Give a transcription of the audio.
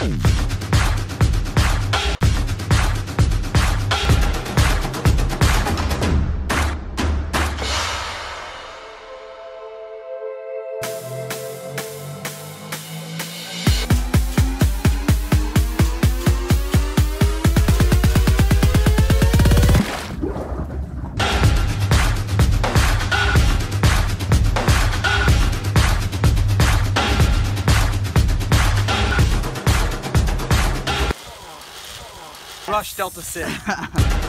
Bye. Gosh, Delta Sig.